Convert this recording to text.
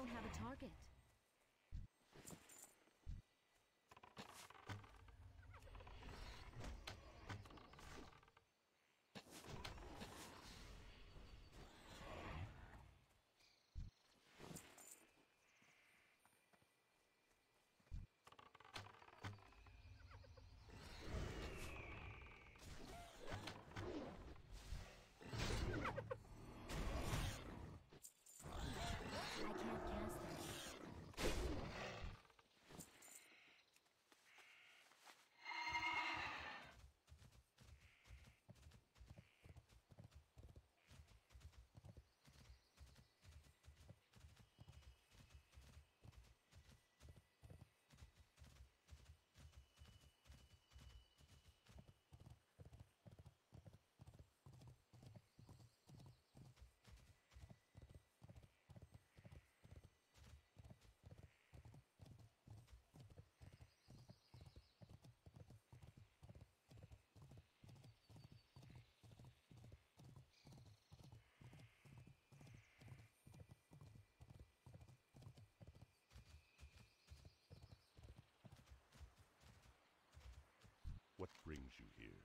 don't have a target. What brings you here?